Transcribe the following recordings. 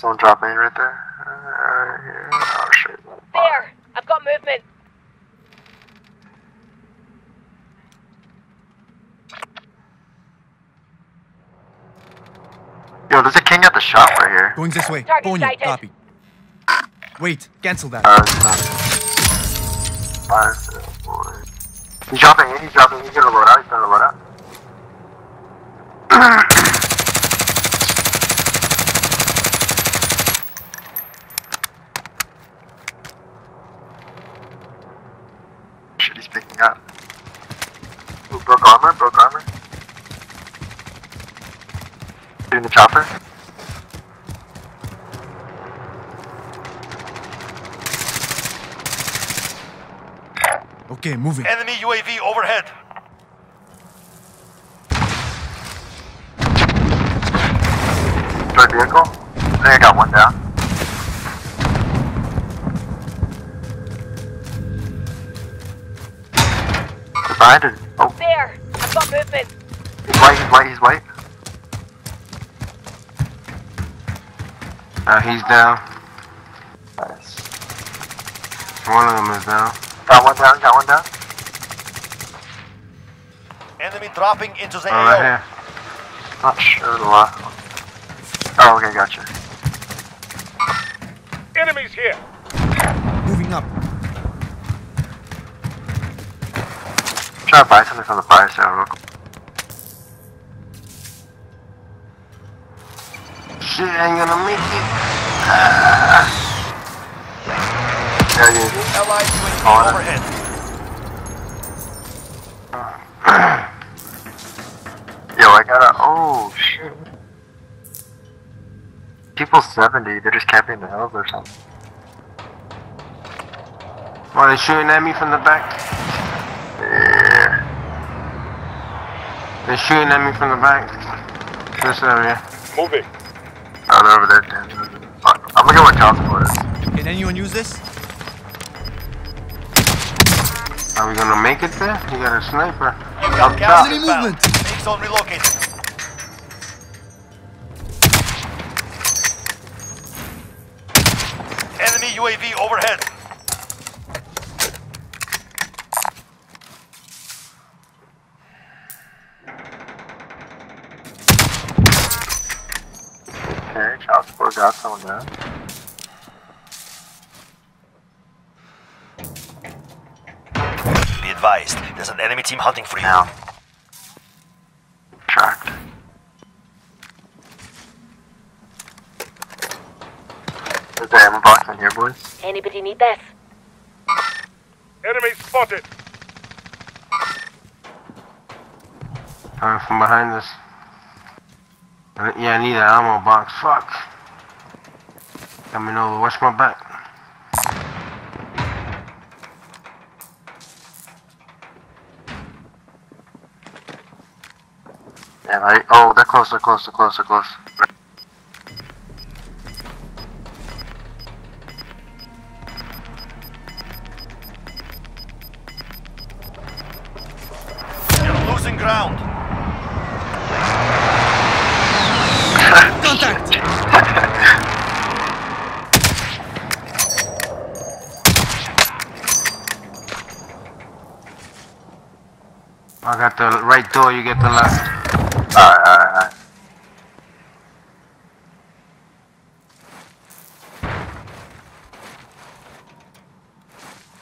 Someone dropping right there. Uh, here. Oh shit. There! I've got movement. Yo, there's a king at the shop right here. Going this way. Target Ponyo, sighted. copy. Wait, cancel that. Uh, it's not. Five, seven, four. He's dropping in, he's dropping, he's gonna load out, he's gonna load out. Shit, he's picking up. Ooh, broke armor, broke armor. Doing the chopper. Okay, moving. Enemy UAV overhead. Third vehicle. I think I got one down. Behind it. Oh, There! I've got movement. he's white, he's white, he's white. Uh, he's down. Nice. One of them is down. Got one down, got one down. Enemy dropping into the right AO. Not sure the last one. Oh, okay, gotcha. Enemies here. Moving up. Try to buy something from the fire sale real quick. Shit ain't gonna make it. Yeah, yeah, yeah. Allied UAV On overhead. Yo, I gotta. Oh, shit. People 70, they're just camping the hills or something. Why they shooting at me from the back? Yeah. They're shooting at me from the back. This area. Moving. Oh, they're over there. Damn. I'm gonna go with child support. Can anyone use this? Are we gonna make it there? You got a sniper. Up top. Enemy movement. Zone relocated. Enemy UAV overhead. Okay, child support got someone down. Advised, there's an enemy team hunting for you. Down. Tracked. There's the ammo box in here, boys. Anybody need this? Enemy spotted. Coming from behind us. Yeah, I need an ammo box. Fuck. Coming over. Watch my back. Yeah, I, oh, they're close, they're close, they're close, they're close. You're losing ground. Contact! I got the right door. You get the left. Alright, alright, alright.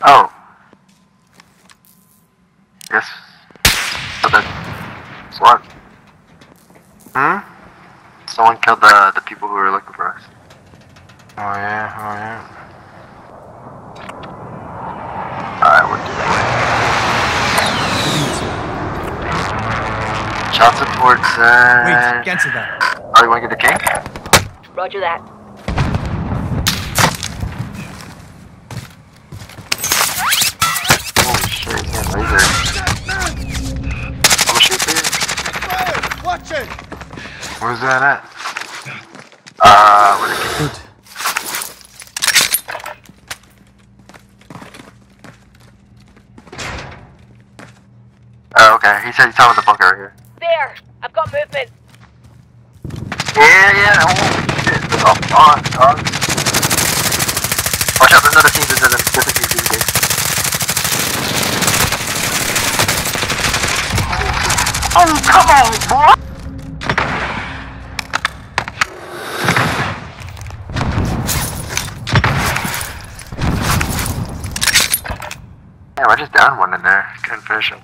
Oh. Yes. So SWAT. Hmm? Someone killed the the people who were looking for us. Oh yeah. Oh yeah. Alright, we're doing Child support Wait, said... cancel that. Oh, you wanna get the king? Roger that. Holy shit, yeah, laser. I'm gonna shoot for you. Watch it! Where's that at? Uh, where the king? Good. Oh, okay. He said he's talking about the bunker right here. There! I've got movement. Yeah, yeah. Holy shit. Come on. Watch out, there's another team, there's another team, different team. Oh, come on, boy! Damn, I just downed one in there. Couldn't finish him.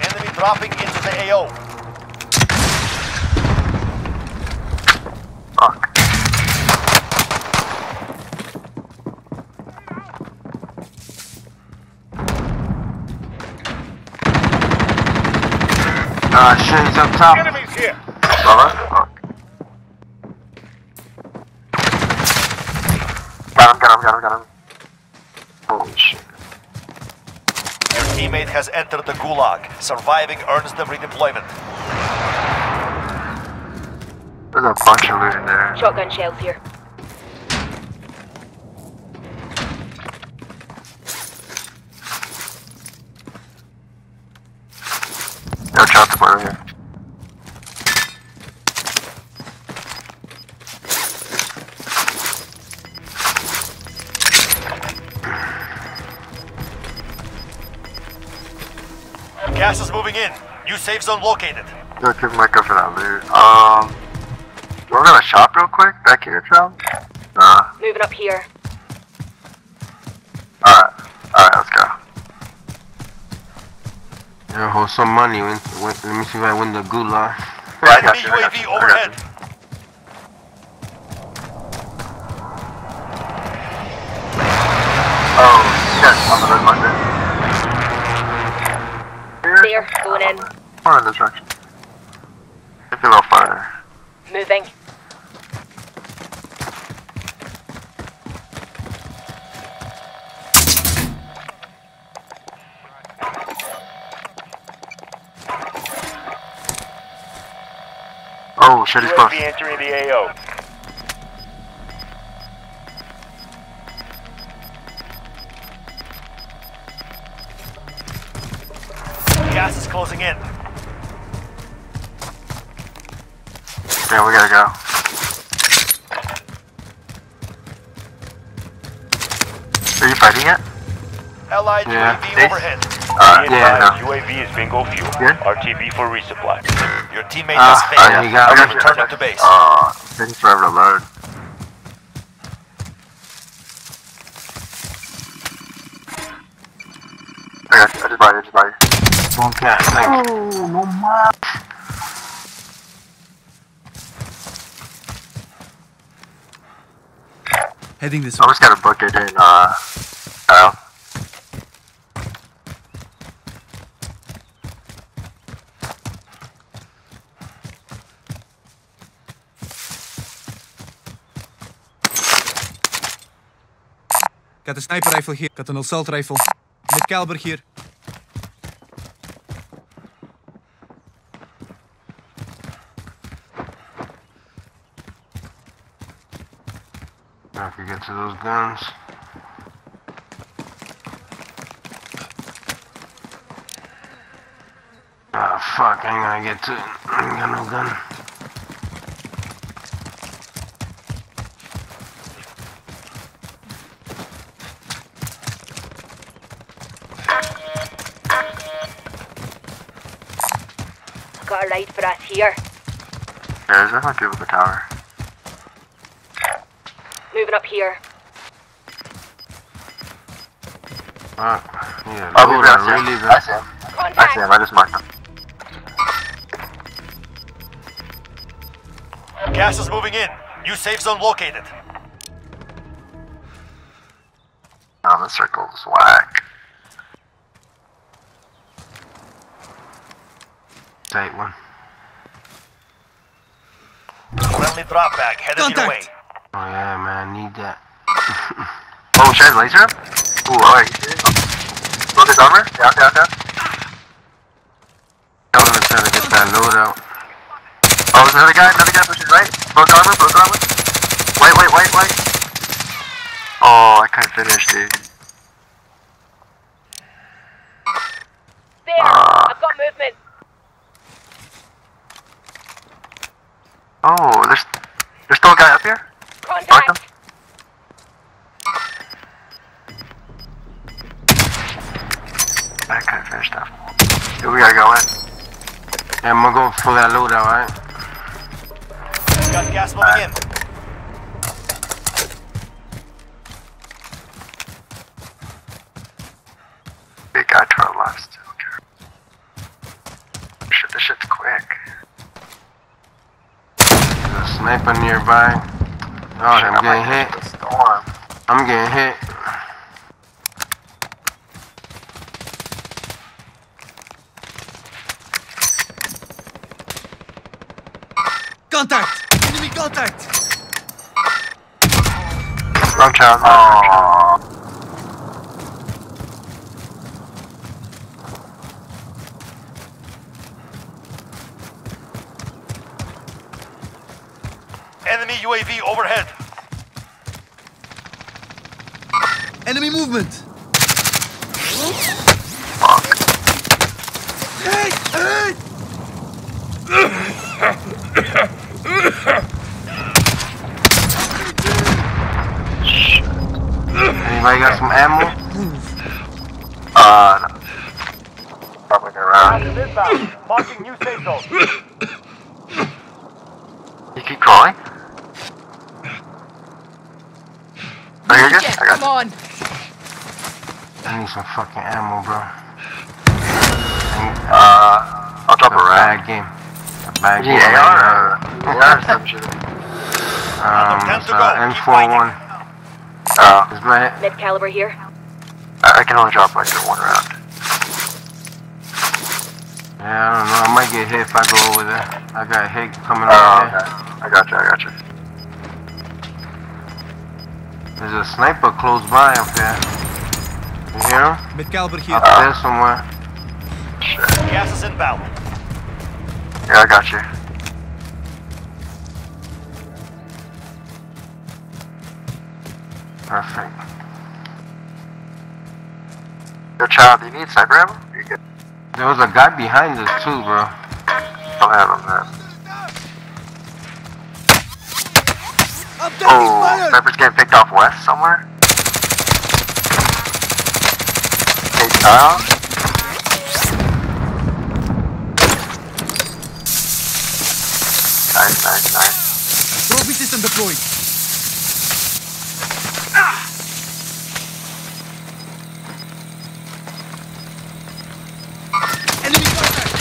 Enemy dropping into the AO. Fuck. Ah, shit, he's up top. Enemies here. Brother? Got him, got him, got him, got him. Holy shit. Your teammate has entered the gulag. Surviving earns them redeployment. There's a bunch of loot in there. Shotgun shells here. Safe zone located. Yo, keep my go for that loot. Um, you wanna go to shop real quick? Back here, child? Nah. Moving up here. Alright. Alright, let's go. Yeah, hold some money. Win, win, let me see if I win the gulag. Yeah, I got Enemy you, I got UAV you, I overhead. you. Oh, shit, on the red marker. Here? There, going in. More in this direction. Take a little farther. Moving. Oh, shit, he's close. entering the AO. Gas is closing in. Yeah, we gotta go. Are you fighting it? Allied Yeah. UAV Hey. overhead. Uh, yeah, no. UAV is bingo fuel. Yeah? RTB for resupply. Your teammate Ah, has I failed. got- I got you, Return I to got you. base. Uh, taking forever to load. I got you, I just bought you, I just bought you. One cat, thank you. Heading this I way. just gotta book it in, uh, Kyle. Got a sniper rifle here. Got an assault rifle. Mid caliber here. To those guns. Ah, fuck, I ain't gonna get to it. I ain't got no gun. Got a light for us here. Yeah, there's definitely people at the tower. Moving up here. Fuck. Yeah, Oh, load, leave it, I I really him. been- I see him. I see Contact. him, I just marked him. Gas is moving in. New safe zone located. Oh, the circle's whack. Tight one. Friendly drop bag headed your way. Oh yeah, man, I need that. oh, should I laser him? Ooh, alright. Oh. Look his armor. yeah. down, down. Elvin's trying to get that load out. Oh, there's another guy. Another guy pushing right. Broke armor, broke armor. Wait, wait, wait, wait. Oh, I can't finish, dude. There. Ah. I've got movement. Oh, there's Yeah, I'm gonna go for that loadout, right? Got gas moving in. Big guy to our left. Okay. Shit, this shit's quick. There's a sniper nearby. Oh, Shit, I I'm getting hit. hit the storm. I'm getting hit. Contact! Enemy contact! Wrong child. Aww. Enemy UAV overhead. Enemy movement! Fuck. Hey! Hey! Anybody got some ammo? Uh, no. Probably around. inbound. Marking new safe zone. You keep crawling? Oh, you're good? I got Come you. on! I need some fucking ammo, bro. Uh, I'll drop a a rag. bad game. A bad Yeah, game. AR or AR or some shit. Um, Time it's to uh, M41. Uh, It's right. Mid caliber here. I I can only drop like one round. Yeah, I don't know. I might get hit if I go over there. I got hit coming Oh, over okay. there. I got you, I got you. There's a sniper close by up there. You hear him? Mid caliber here. Up there somewhere. Shit. Gas is inbound. Yeah, I got you. Perfect. Yo, child, do you need sniper ammo? There was a guy behind us too, bro. Don't have him, man. Oh, sniper's getting picked off west somewhere. Hey, child. Nice, nice, nice. Trophy system deployed. Enemy contact!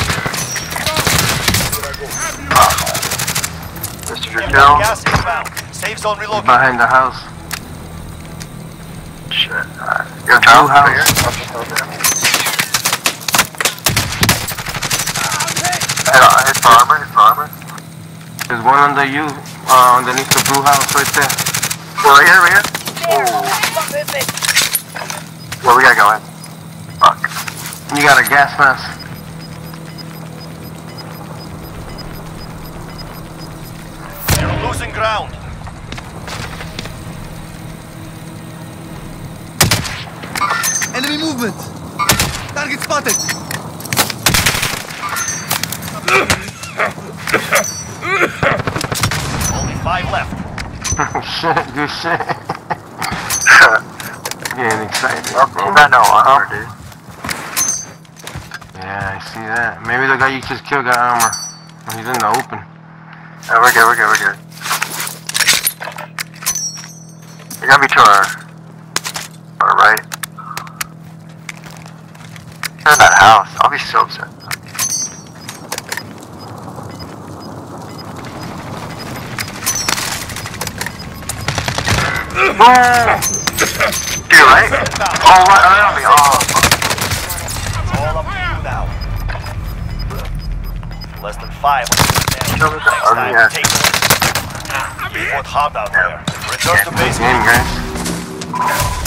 Mr. Your kill. Gas inbound. Safe zone relocated. Behind the house. Shit. Alright. Yo, child. Blue house. Hit, uh, hit for armor, hit for armor. There's one under you, uh, underneath the blue house right there. Well, right here, right here. Well, we gotta go in. Fuck. You got a gas mask. Losing ground. Enemy movement! Target spotted! Only five left. shit, good shit. Getting excited. Well, you got no armor, dude. Yeah, I see that. Maybe the guy you just killed got armor. He's in the open. Yeah, we're good, we're good, we're good. You're gonna be to our, our right. You're in that house. I'll be so upset. Your right? Oh, right, right on me. Oh, all up to you now. Less than five. Next time, yeah. take win. You fought hard out there. Return to base.